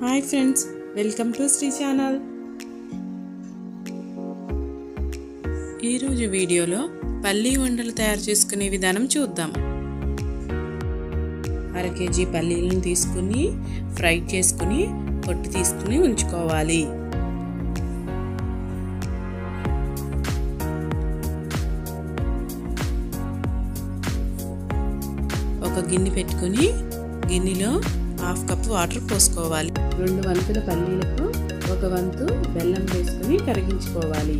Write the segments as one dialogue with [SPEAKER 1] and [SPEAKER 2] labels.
[SPEAKER 1] Hi friends welcome to Sri channel. ఈరోజు వీడియోలో పల్లీ వండలు తయారు చేసుకునే విధానం చూద్దాం. అర కేజీ పల్లీలను తీసుకుని ఫ్రై చేసుకుని పొట్టు తీసుకుని ఉంచుకోవాలి. ఒక గిన్నె పెట్టుకొని గిన్నెలో హాఫ్ కప్ వాటర్ పోసుకోవాలి. రెండు వంతుల పల్లీలకు ఒక వంతు బెల్లం వేసుకుని కరిగించుకోవాలి.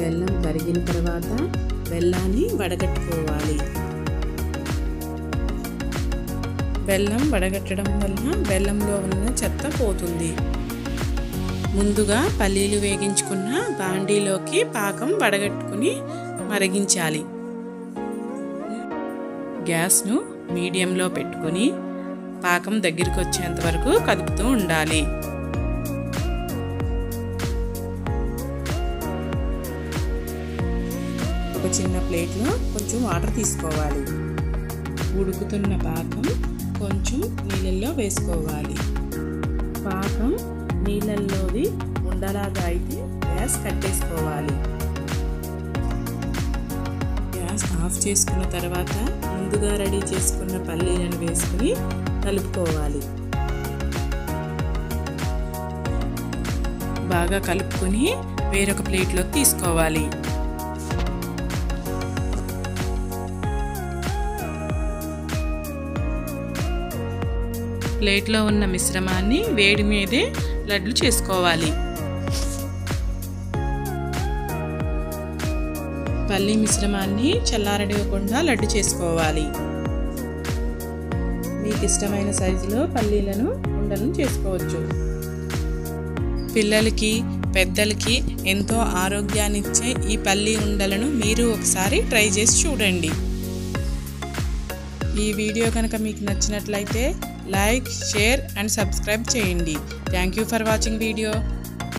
[SPEAKER 1] బెల్లం కరిగిన తర్వాత బెల్లాన్ని వడగట్టుకోవాలి. బెల్లం వడగట్టడం వలన బెల్లంలో ఉన్న చెత్త పోతుంది. ముందుగా పల్లీలు వేగించుకున్న బాండీలోకి పాకం వడగట్టుకుని మరిగించాలి. గ్యాస్ను మీడియంలో పెట్టుకొని పాకం దగ్గరికి వచ్చేంత వరకు కదుపుతూ ఉండాలి. ఒక చిన్న ప్లేట్లో కొంచెం వాటర్ తీసుకోవాలి. ఉడుకుతున్న పాకం కొంచెం నీళ్ళల్లో వేసుకోవాలి. పాకం నీళ్ళల్లోది ఉండలాగా అయితే గ్యాస్ కట్టేసుకోవాలి. చేసుకున్న తర్వాత ముందుగా రెడీ చేసుకున్న పల్లీలను వేసుకుని కలుపుకోవాలి. బాగా కలుపుకొని వేరొక ప్లేట్లోకి తీసుకోవాలి. ప్లేట్లో ఉన్న మిశ్రమాన్ని వేడి మీదే లడ్లు చేసుకోవాలి. పల్లీ మిశ్రమాన్ని చల్లారనివ్వకుండా లడ్డు చేసుకోవాలి. మీకు ఇష్టమైన సైజులో పల్లీలను ఉండలను చేసుకోవచ్చు. పిల్లలకి పెద్దలకి ఎంతో ఆరోగ్యాన్నిచ్చే ఈ పల్లీ ఉండలను మీరు ఒకసారి ట్రై చేసి చూడండి. ఈ వీడియో కనుక మీకు నచ్చినట్లయితే లైక్ షేర్ అండ్ సబ్స్క్రైబ్ చేయండి. Thank you for watching video.